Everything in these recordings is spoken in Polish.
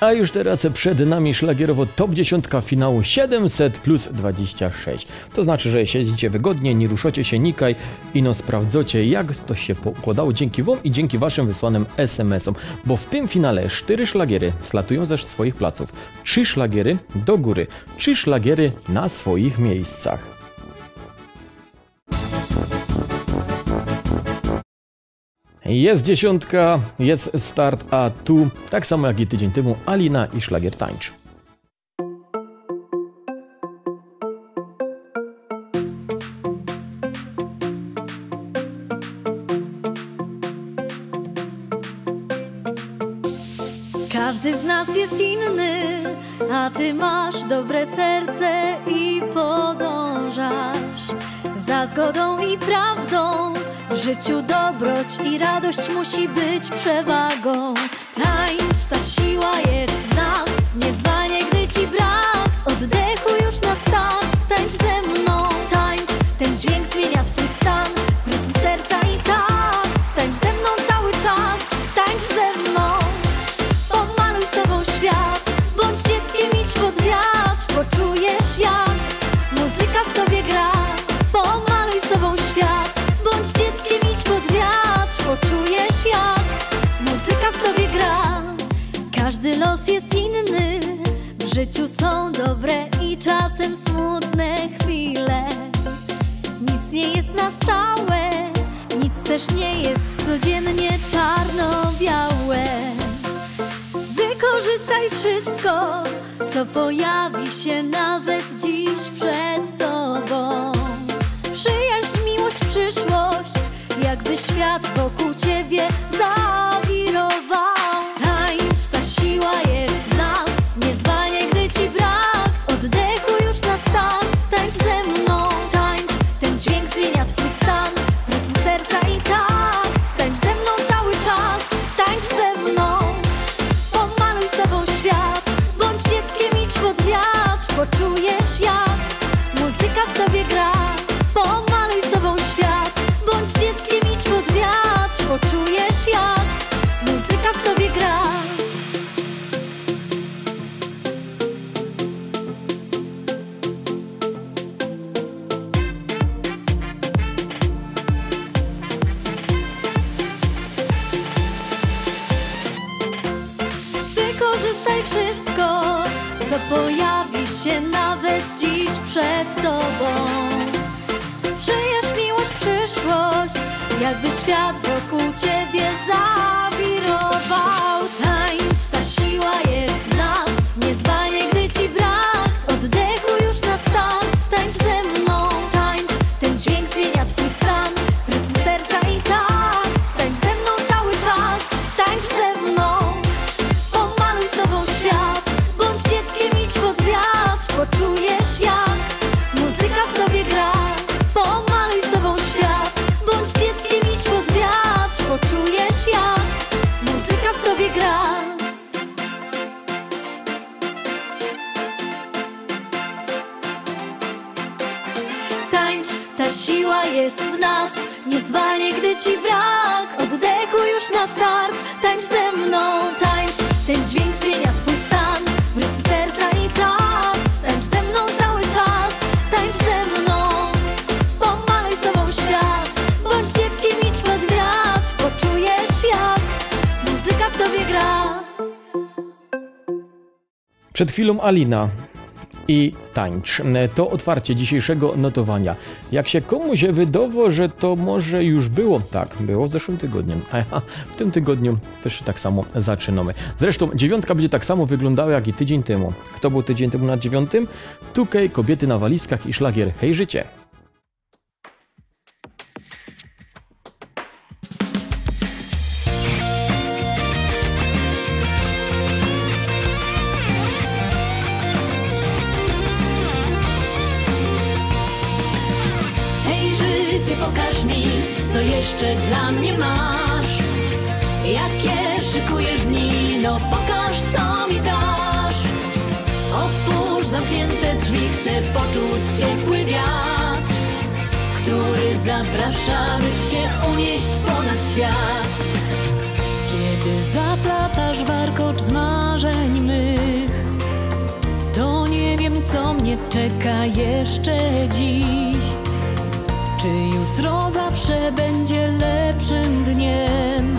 A już teraz przed nami szlagierowo top 10 finału 700 plus 26. To znaczy, że siedzicie wygodnie, nie ruszacie się nikaj i no sprawdzocie jak to się pokładało dzięki wam i dzięki waszym wysłanym SMS-om. Bo w tym finale 4 szlagiery slatują ze swoich placów, 3 szlagiery do góry, 3 szlagiery na swoich miejscach. Jest dziesiątka, jest start, a tu, tak samo jak i tydzień temu, Alina i Szlagier Tańcz. Każdy z nas jest inny, a ty masz dobre serce i podążasz za zgodą i prawdą. Życiu dobroć i radość musi być przewagą. Tańcz, ta siła jest w nas, niezwanie, gdy ci brak. Oddechu już na start, tańcz ze mną. Tańcz, ten dźwięk zmienia życiu są dobre i czasem smutne chwile. Nic nie jest na stałe, nic też nie jest codziennie czarno-białe. Wykorzystaj wszystko, co pojawi się nawet gra. Tańcz, ta siła jest w nas. Niezwalnie, gdy ci brak. Oddechu już na start. Tańcz ze mną, tańcz. Ten dźwięk zmienia twój Przed chwilą Alina i tańcz. To otwarcie dzisiejszego notowania. Jak się komuś wydało, że to może już było, tak, było w zeszłym tygodniu, a w tym tygodniu też tak samo zaczynamy. Zresztą dziewiątka będzie tak samo wyglądała jak i tydzień temu. Kto był tydzień temu na dziewiątym? Tukej, kobiety na walizkach i szlagier Hej Życie. Co jeszcze dla mnie masz. Jakie szykujesz dni, no pokaż, co mi dasz. Otwórz zamknięte drzwi, chcę poczuć ciepły wiatr, który zaprasza, by się unieść ponad świat. Kiedy zaplatasz warkocz z marzeń, mych. To nie wiem, co mnie czeka jeszcze dziś. Czy jutro zawsze będzie lepszym dniem?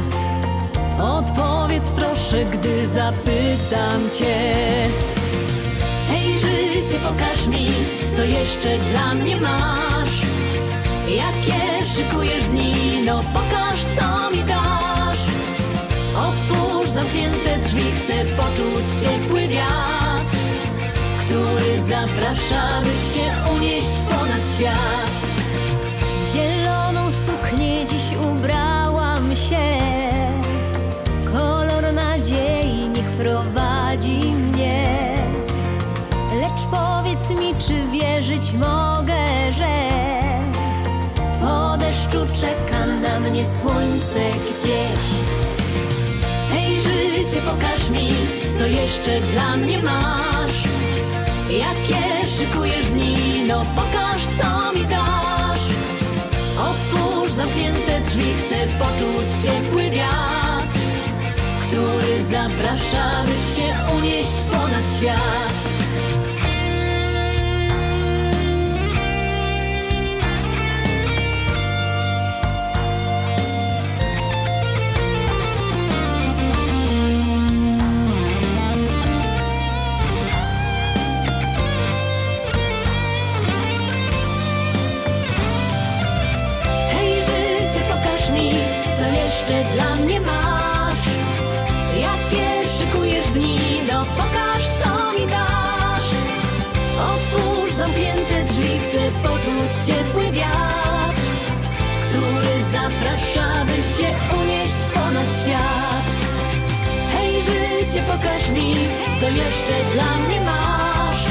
Odpowiedz proszę, gdy zapytam cię. Hej, życie, pokaż mi, co jeszcze dla mnie masz. Jakie szykujesz dni, no pokaż, co mi dasz. Otwórz zamknięte drzwi, chcę poczuć ciepły wiatr, który zaprasza, by się unieść ponad świat. Suknię dziś ubrałam się. Kolor nadziei niech prowadzi mnie. Lecz powiedz mi, czy wierzyć mogę, że po deszczu czeka na mnie słońce gdzieś. Hej, życie, pokaż mi, co jeszcze dla mnie masz. Jakie szykujesz dni, no pokaż, co mi dasz. Otwórz zamknięte drzwi, chcę poczuć ciepły wiatr, który zaprasza, by się unieść ponad świat. Ciepły wiatr, który zaprasza, by się unieść ponad świat. Hej, życie, pokaż mi, co jeszcze dla mnie masz.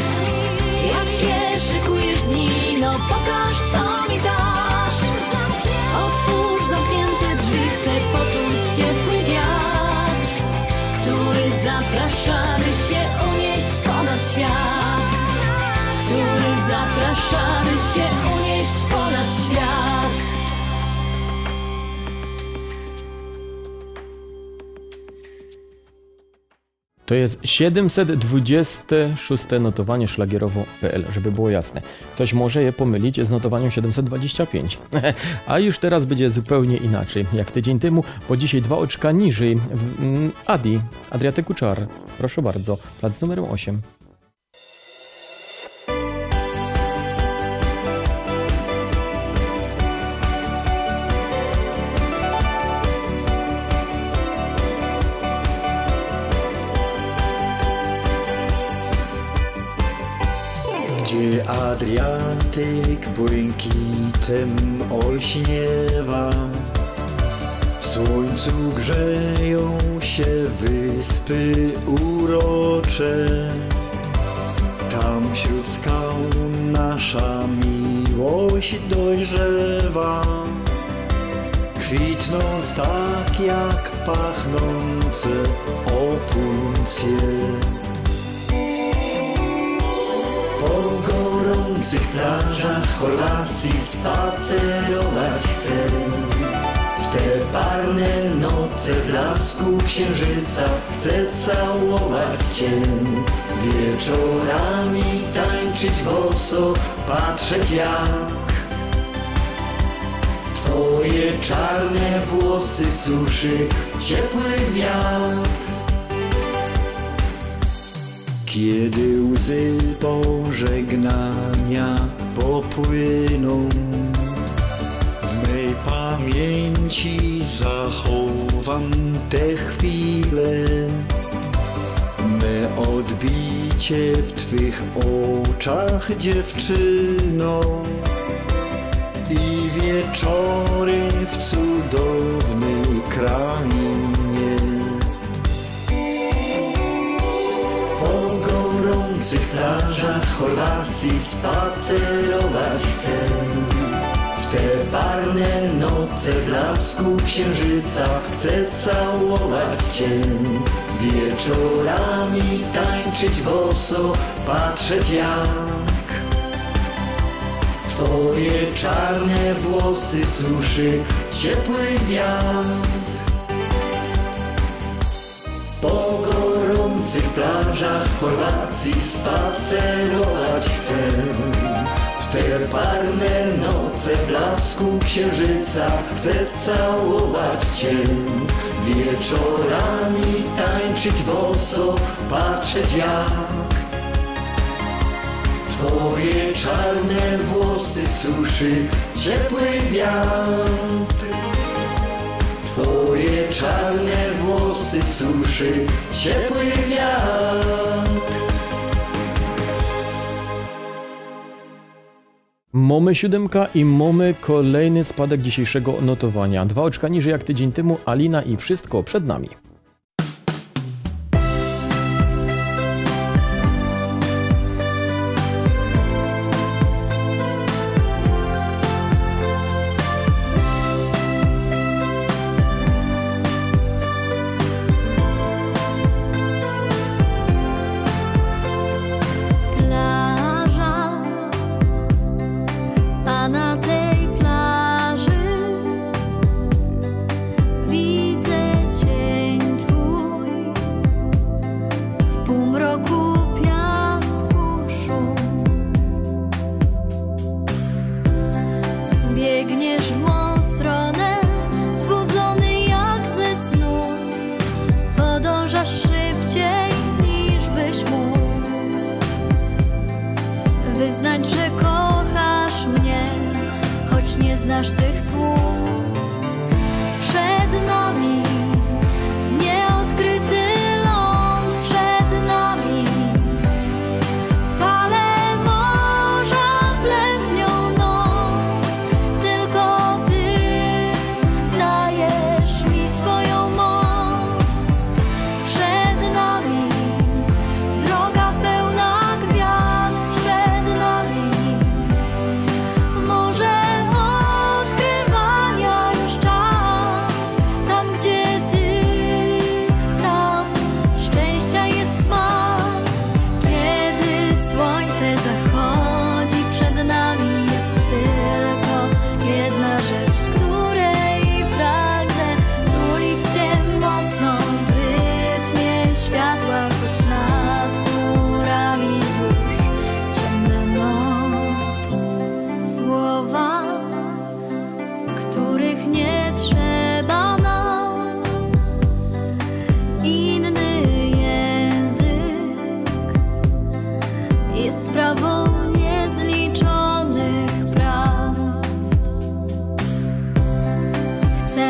Jakie szykujesz dni, no pokaż, co mi dasz. Otwórz zamknięte drzwi, chcę poczuć ciepły wiatr, który zaprasza, by się unieść ponad świat. By się unieść ponad świat. To jest 726 notowanie szlagierowo.pl, żeby było jasne. Ktoś może je pomylić z notowaniem 725. A już teraz będzie zupełnie inaczej, jak tydzień temu, bo dzisiaj dwa oczka niżej. Adi, Adriaty Kuczar, proszę bardzo, plac numer 8. Gdzie Adriatyk błękitem olśniewa. W słońcu grzeją się wyspy urocze. Tam wśród skał nasza miłość dojrzewa. Kwitnąc tak jak pachnące opuncje gorących plażach Chorwacji spacerować chcę. W te parne noce w blasku księżyca Chcę całować Cię Wieczorami tańczyć boso Patrzeć jak Twoje czarne włosy suszy Ciepły wiatr kiedy łzy pożegnania popłyną W mej pamięci zachowam te chwile. Me odbicie w Twych oczach dziewczyno I wieczory w cudownej krainie gorących plażach Chorwacji spacerować chcę. W te parne noce blasku księżyca Chcę całować Cię. Wieczorami tańczyć boso Patrzeć jak Twoje czarne włosy suszy Ciepły wiatr słońcowych plażach Chorwacji spacerować chcę. W te parne noce blasku księżyca chcę całować Cię. Wieczorami tańczyć boso, patrzeć jak Twoje czarne włosy suszy ciepły wiatr. Twoje czarne włosy suszy ciepły wiatr. Mamy siódemka i mamy kolejny spadek dzisiejszego notowania. Dwa oczka niżej jak tydzień temu, Alina i wszystko przed nami.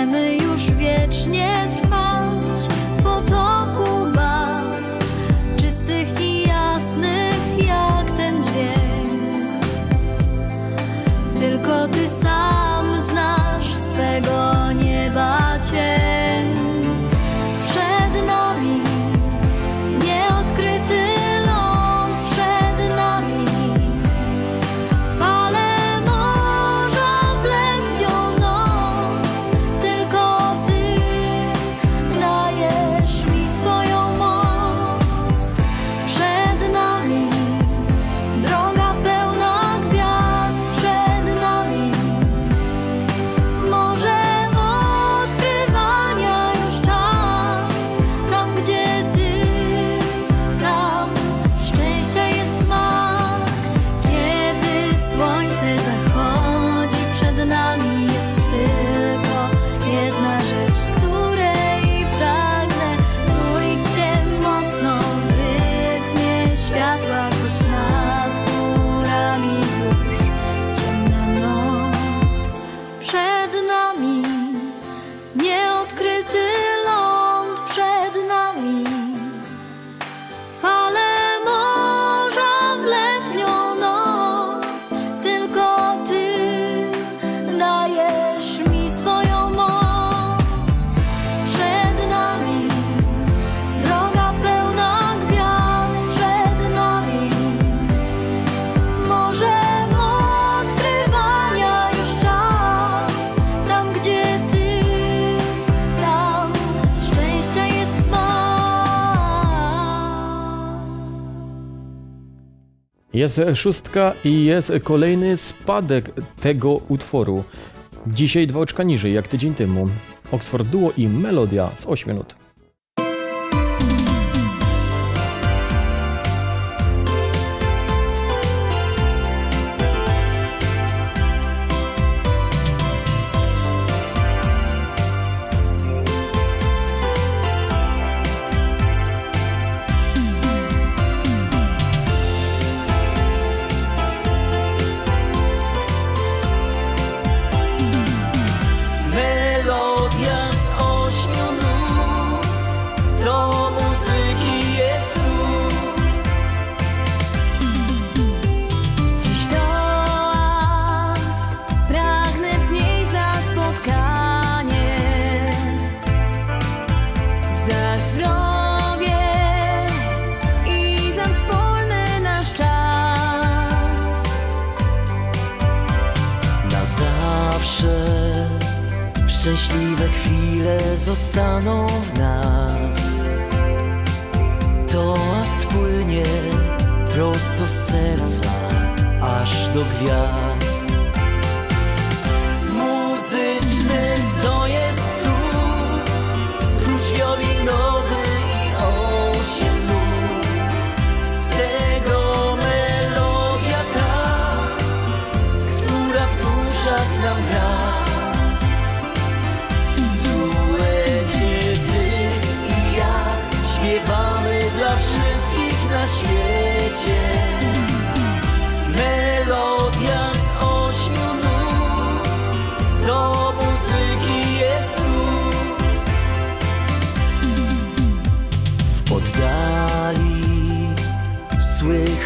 me Jest szóstka i jest kolejny spadek tego utworu. Dzisiaj dwa oczka niżej, jak tydzień temu. Oxford Duo i Melodia z 8 minut.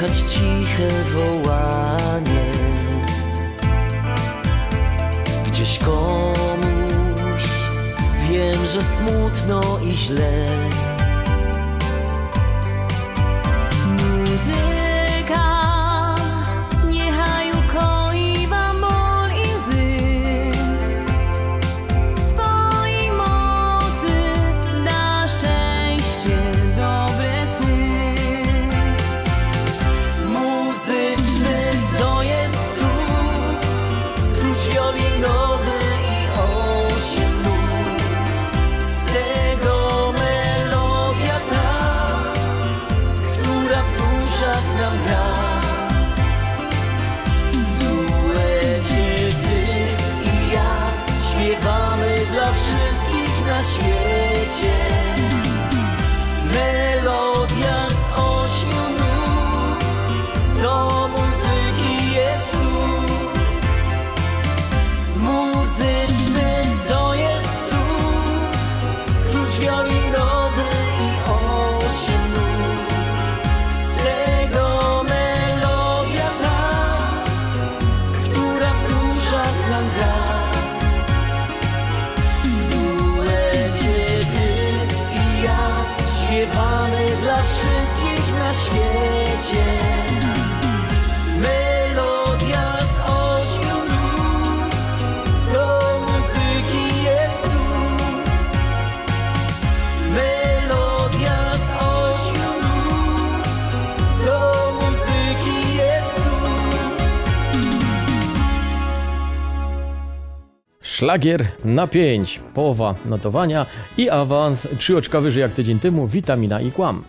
słychać ciche wołanie. Gdzieś komuś wiem, że smutno i źle. Szlagier na 5, połowa notowania i awans 3 oczka wyżej jak tydzień temu, witamina i kłam.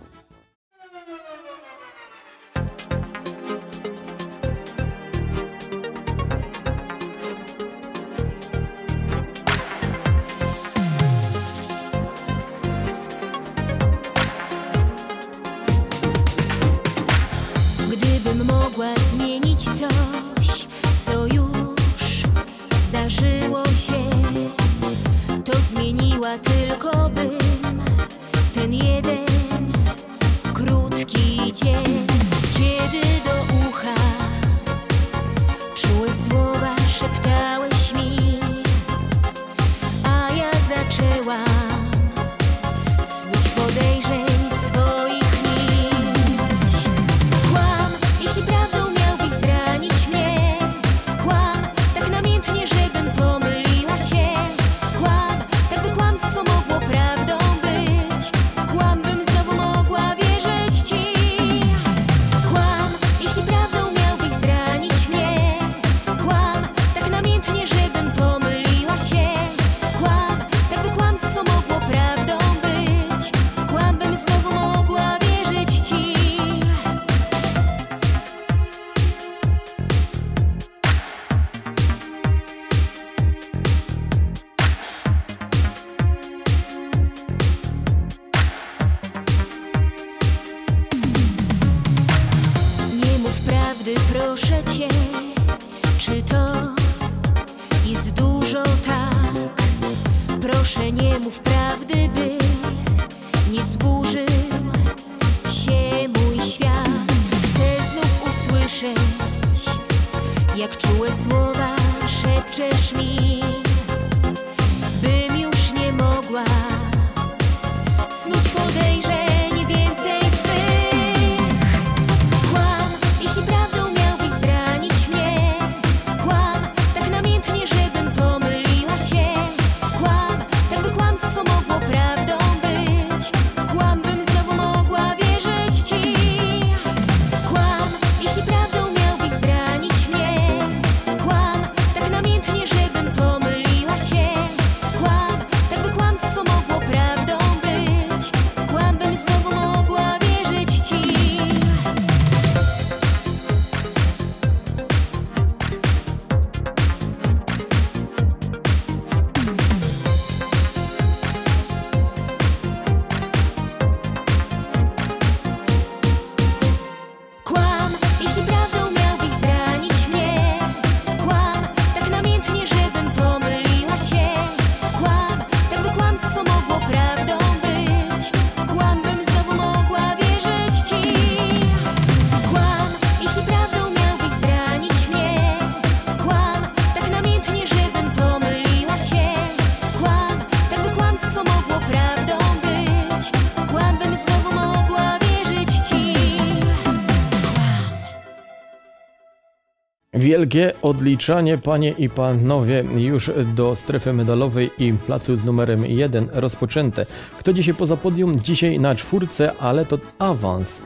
Wielkie odliczanie, panie i panowie, już do strefy medalowej i placu z numerem 1 rozpoczęte. Kto dzisiaj poza podium? Dzisiaj na czwórce, ale to awans.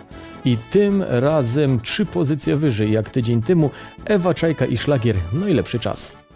I tym razem trzy pozycje wyżej, jak tydzień temu Ewa Czajka i Szlagier. No i lepszy czas.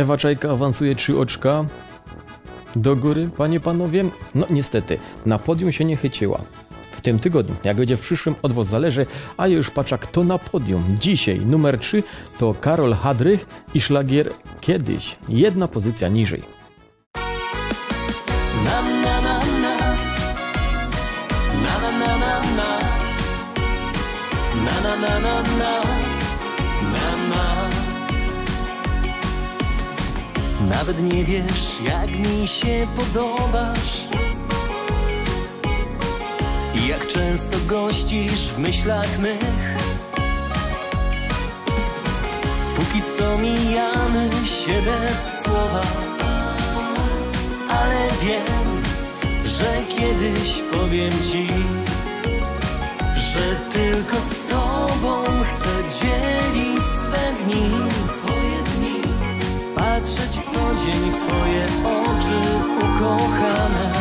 Ewa Czajka awansuje trzy oczka do góry, panie panowie. No niestety, na podium się nie chyciła. W tym tygodniu, jak będzie w przyszłym, od was zależy, a już patrzę kto na podium. Dzisiaj numer 3 to Karol Hadrych i szlagier Kiedyś, jedna pozycja niżej. Nawet nie wiesz jak mi się podobasz. I jak często gościsz w myślach mych. Póki co mijamy się bez słowa. Ale wiem, że kiedyś powiem ci, że tylko z tobą chcę dzielić Patrzeć co dzień w twoje oczy ukochane.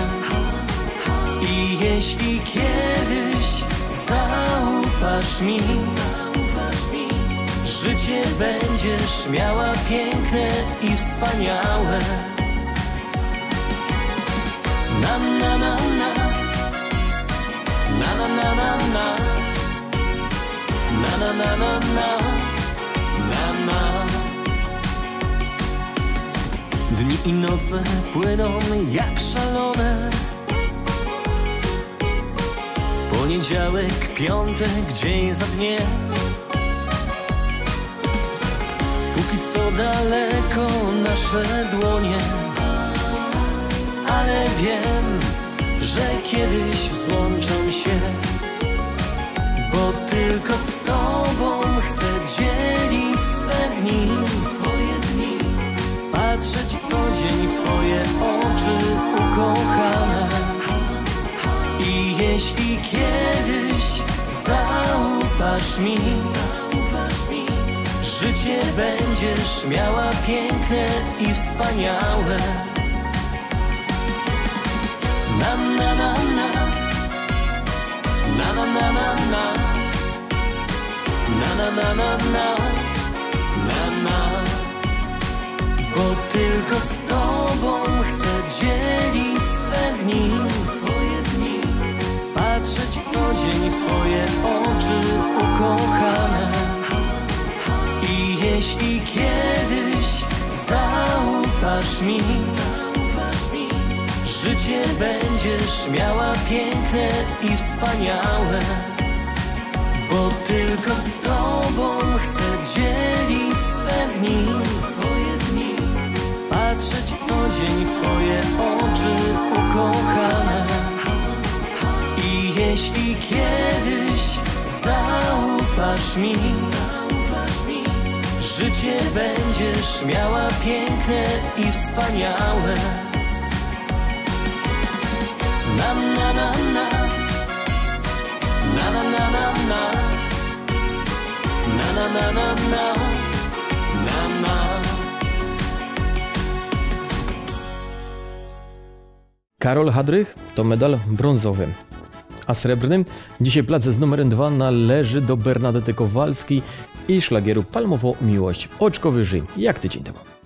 jeśli kiedyś zaufasz mi, życie będziesz miała piękne i wspaniałe. Na na na na, na na na na na, na na na na na, na na. Dni i noce płyną jak szalone. Poniedziałek, piątek, dzień za dniem. Póki co daleko nasze dłonie, ale wiem, że kiedyś złączą się, bo tylko z Tobą chcę dzielić swe dni. Patrzeć co dzień w Twoje oczy ukochane. I jeśli kiedyś zaufasz mi, życie będziesz miała piękne i wspaniałe. Na na na na, na na na na na, na na na na na, Bo tylko z Tobą chcę dzielić swe dni. Patrzeć co dzień w Twoje oczy ukochane. I jeśli kiedyś zaufasz mi, życie będziesz miała piękne i wspaniałe. Bo tylko z Tobą chcę dzielić swe dni. Patrzeć co dzień w Twoje oczy ukochane. I jeśli kiedyś zaufasz mi, życie będziesz miała piękne i wspaniałe. Na na na na, na na na na na, na na na na na, Karol Hadrych to medal brązowy. A srebrnym dzisiaj plac z numerem 2 należy do Bernadety Kowalskiej i szlagieru Palmowo Miłość. Oczko wyżej, jak tydzień temu.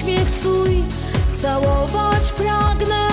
Uśmiech Twój całować pragnę,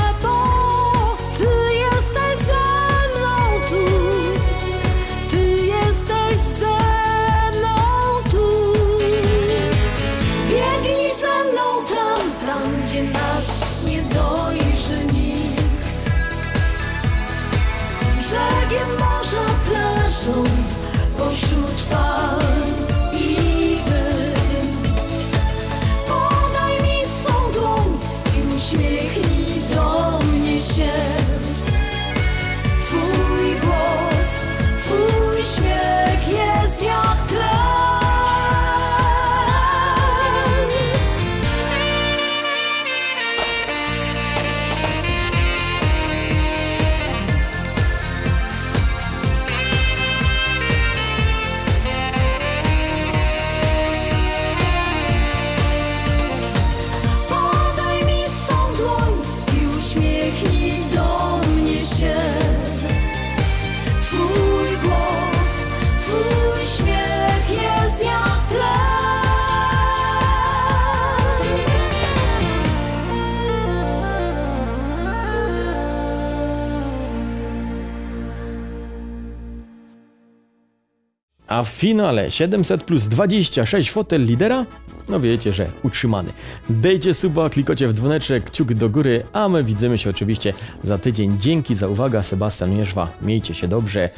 A w finale 700 plus 26 fotel lidera? No wiecie, że utrzymany. Dejcie suba, klikocie w dzwoneczek, kciuk do góry, a my widzimy się oczywiście za tydzień. Dzięki za uwagę, Sebastian Mierzwa. Miejcie się dobrze.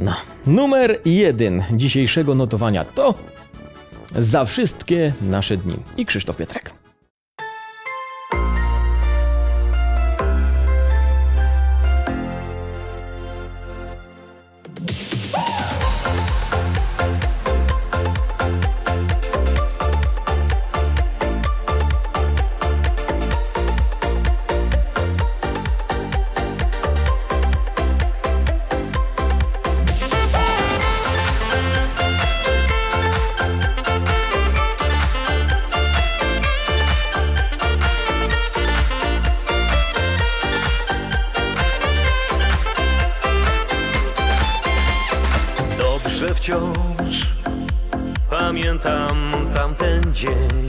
No, numer jeden dzisiejszego notowania to za wszystkie nasze dni. I Krzysztof Pietrek. Virginia.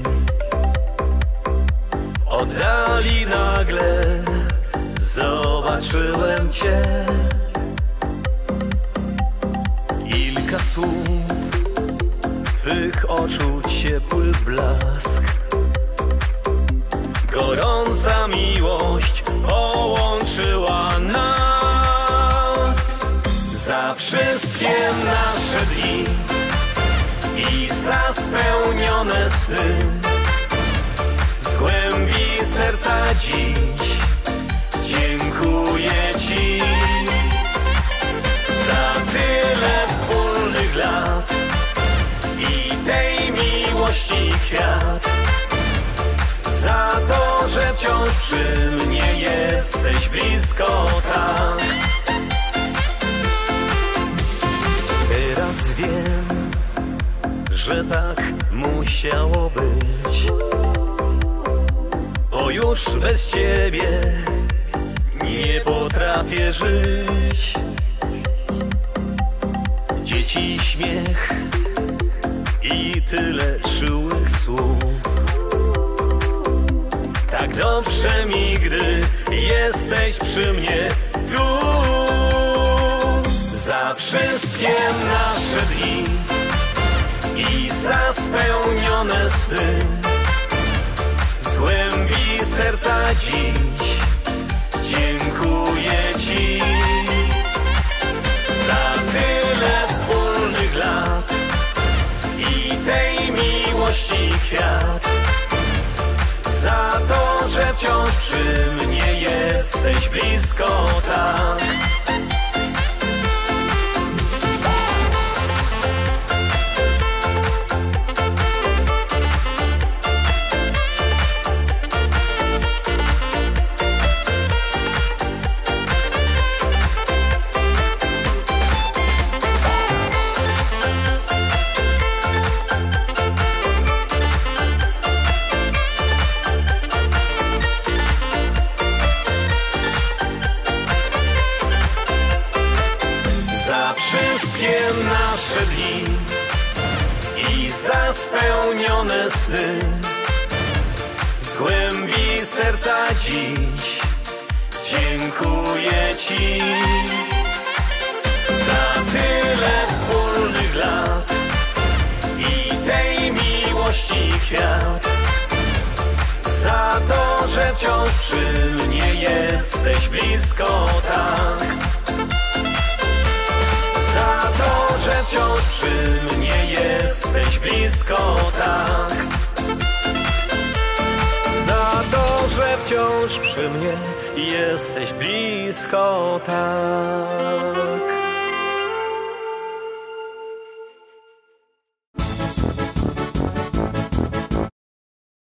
Że tak musiało być. Bo już bez ciebie nie potrafię żyć. Dzieci śmiech i tyle czułych słów. Tak dobrze mi, gdy jesteś przy mnie tu. Za wszystkie nasze dni i za spełnione sny. Z głębi serca dziś dziękuję Ci za tyle wspólnych lat i tej miłości kwiat. Za to, że wciąż przy mnie jesteś blisko tak.